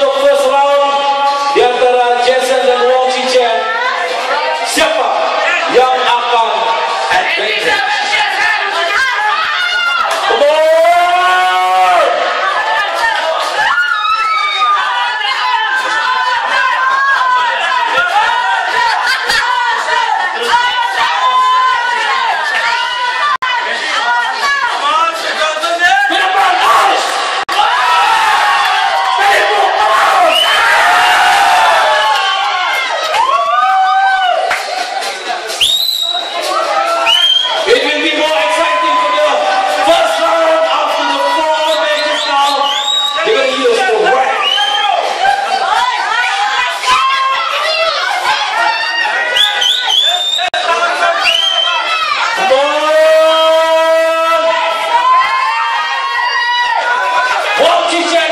যত What is that?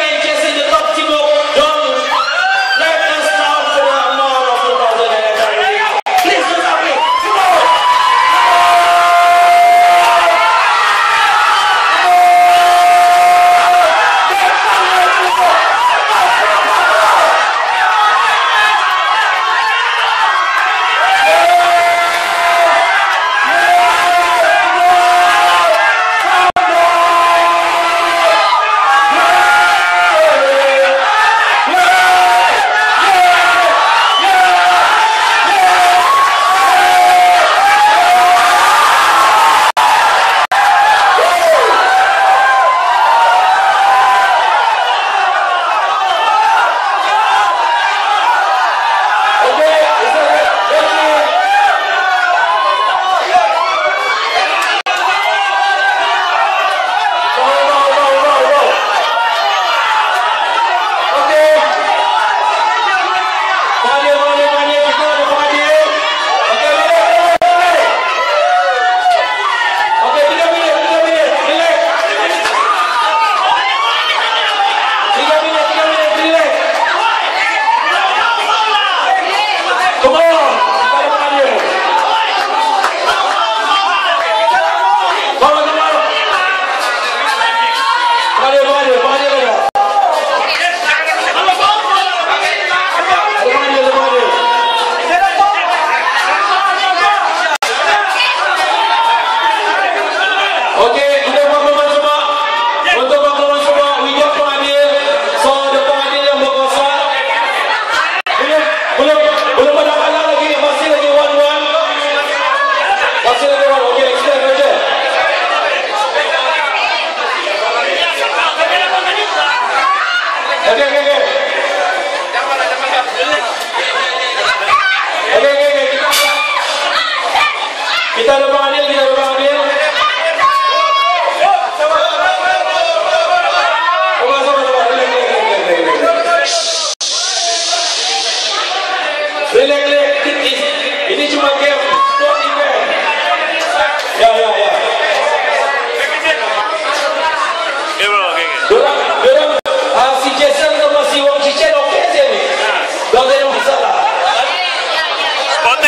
And then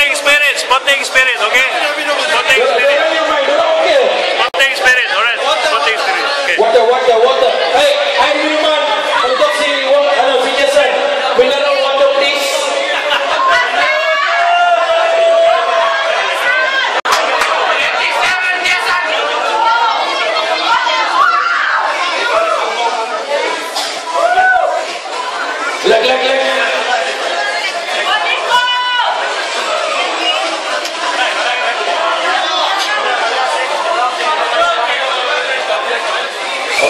Monday experience, Monday experience, okay? Monday experience. Monday experience, alright. Monday okay. Water, water, water. Hey, I remember.